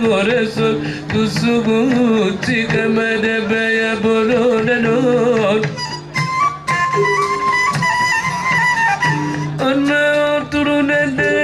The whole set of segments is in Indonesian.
go resul kusugu tikamade beya bololelol anna turunede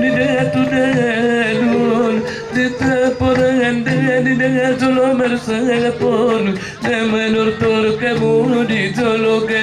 nide tudelul dita porende nide tulo mersele pon. De menor torke budi toloke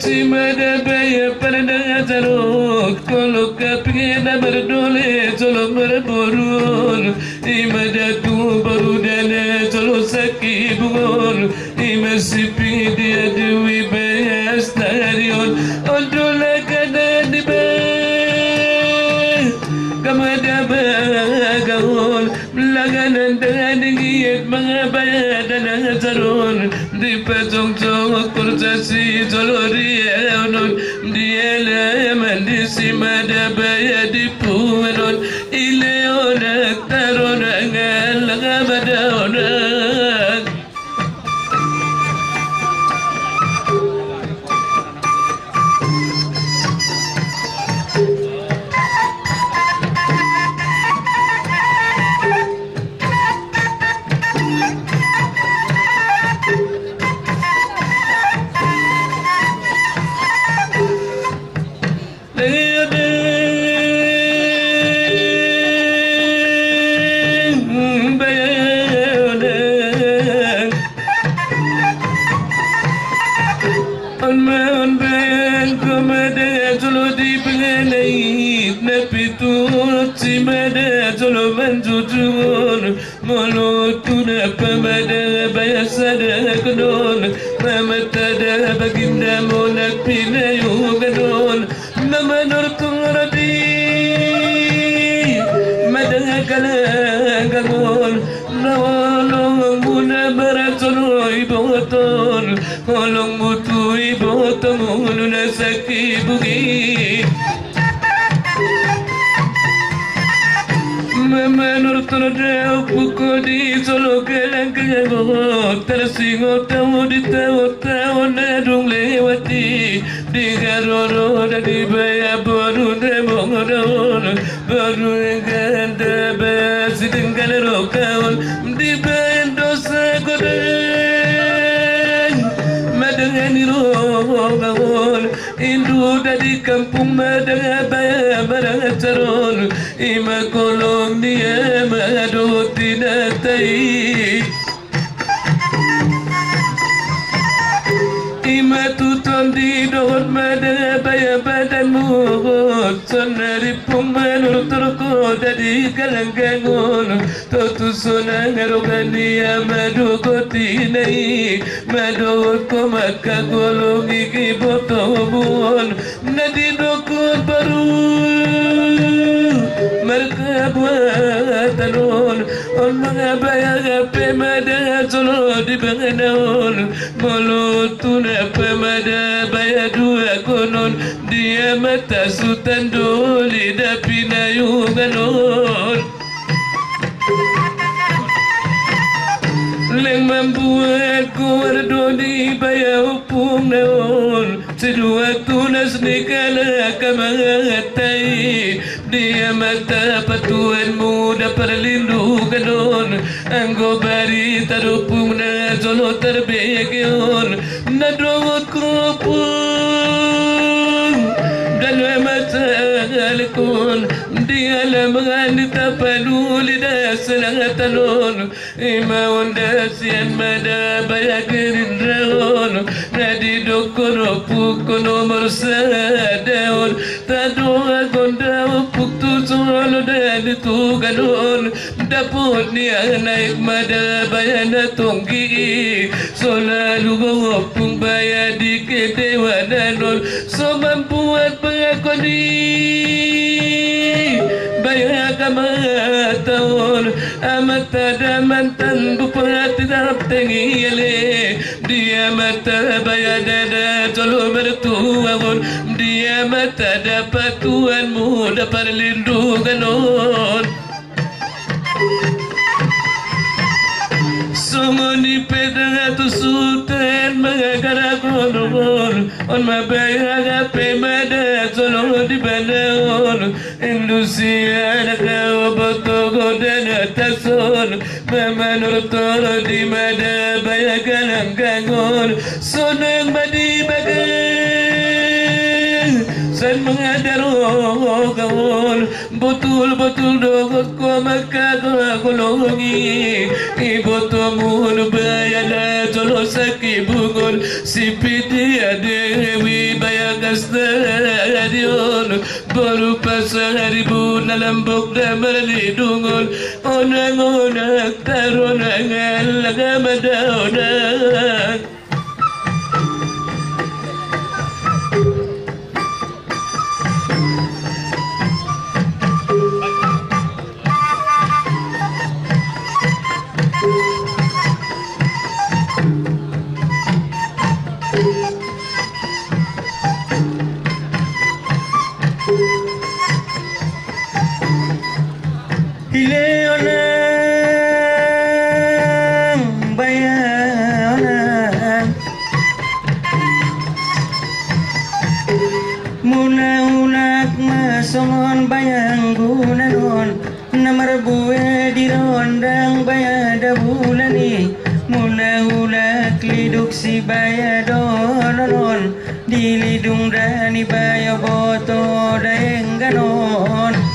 timada baya parada azarok kolok kapina berdole tolok berborun imada tu barudane tolok sakibun imasipi dia dewi baya starion odole kada dibe kamada bagaul belaganan dengan dingit mga bayad na azarok Ripe tong tong kur tasi dolori e onum diele Rabbime nortanade upukodi sologelengye bo tersingo tamudi tevo tevo ne dungle vati digaro ro dadi baya boru de mongoro boru gende be sitingale ro kaon di bendo se gode madenge niro gawon indu dadi kampung madenge baya barang İme kolum diyeme rutine değil İme tutan di doğut mede beye beden muhut. Söneri pumme nur turku dedi gelen gengun. Totu sunen erugen diyeme rutine Medout kumakka kolum iki botobun Nedi dokut barut مركب وتلول أما بيا غب مدا زلود بنول مولود تنب مدا بيا دوا كنون dia mata sultan doli dapina yuganon Leng membuatku berdoni bayar upung naon Sedua tunas nikala kamatai Diamakta patuanmu dapat lindungan Engkau beri tarupung na zolo terbegion Nadrawat kupung Dalwa matalkun Dialam ganita panuli dasanatanon Ima undas yang mada bayakirin raon tuganon Dapot niya naik mada bayana tonggi Solalu gopung bayadi kedewa danon So membuat pengakoni. Bayar kamataon Amat ada mantan bupati dalam tengi yale Dia mata bayar dada Jolo mertuaon Dia mata dapat Tuhanmu dapat lindungan on Sungguh ni pedang atu sultan mengagara konon On mabayang ape mada tolong di banaon Indusia nakau botogo dan atason Mama nur toro di mada bayagan anggangon Sonang badi bagan mengadaro kawan betul betul dogot ko makado kolongi iboto mun bayana jolo saki bungon sipiti adewi bayagas stadion baru pasari buna lambok damali dungon onang onak taronangan lagamadaonak Hileonang bayanan Muna unak masongon bayang gunanon. Namar buwe di rondang bayada bulani Muna ulak liduk si bayadononon Di lidung dani baya boto daeng ganon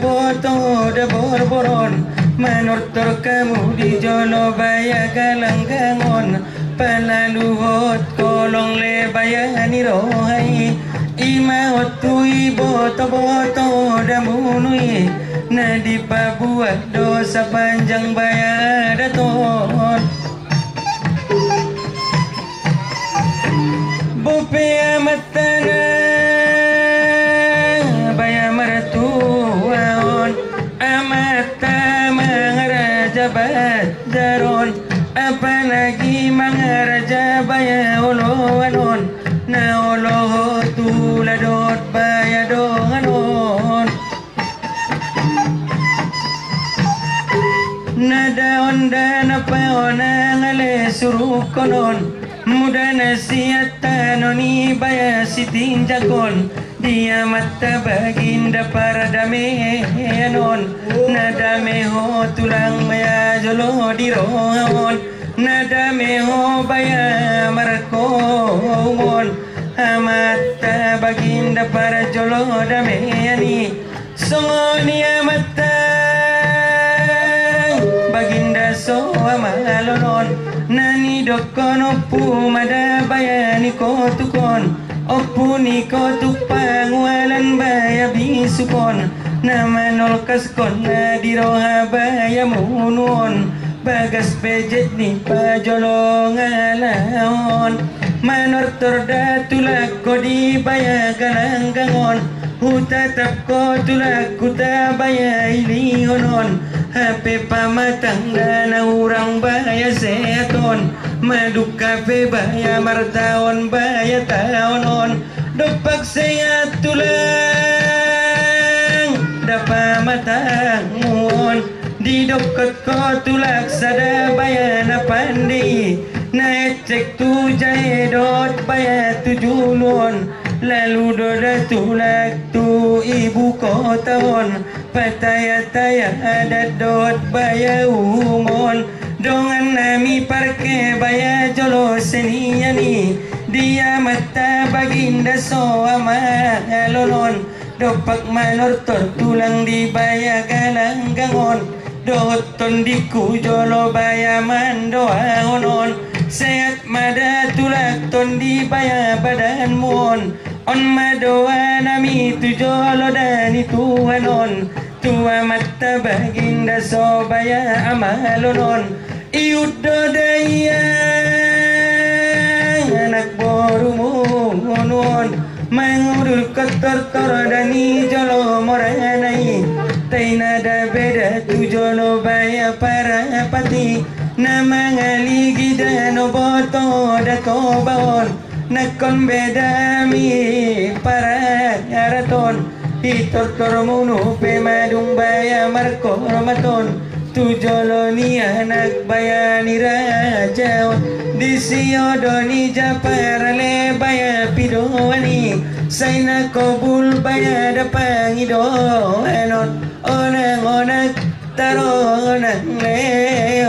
da borboron Manortor kamu di jolo baya galanggangon. Palaluhot kolong le baya ni rohai Ima otui boto boto da munui Na dipabuat dosa panjang bayar daton Bupe na paona ngale suruh konon Muda nasihat noni baya sitin jakon Dia mata baginda para damenon Nada meho tulang maya jolo di rohon nani dokon oppu mada bayani ko tukon oppu ni ko tupangualan baya bisukon namanol kaskon na diroha baya munuon. Bagas pejet ni pajolong alaon manor torda tulak ko di baya galanggangon Hutatap ko tulak kuta baya ilingonon HP pamatang na urang baya seton Maduk kafe baya martaon baya taonon Dopak saya tulang Dapa matang muon Di dokot ko tulak sada baya na pandi Na ecek tu jahe dot baya tu julun Lalu doda tulak tu ibu kota on Pataya-taya ada dot baya umon Dongan nami parke baya jolo seniani Dia mata baginda so ama alonon Dopak manor tulang di baya galang gangon. Doton di kujolo baya mandoa onon Sehat mada tulak ton di baya badan mon On nami tu jolo dani tuanon. Tua mata baginda so baya amalonon. Iudo daya anak boru monon Mangurul kotor tor dani jolo moranai. Taina da beda tu jolo baya para pati. Nama ngaligi dano boto da tobaon Mi para araton Hitor pe madung baya marko romaton. Tu jolo ni anak baya ni raja Di siodo ni japara le baya pidowani. Saina kobul baya da pangido anon Onang onak taronang le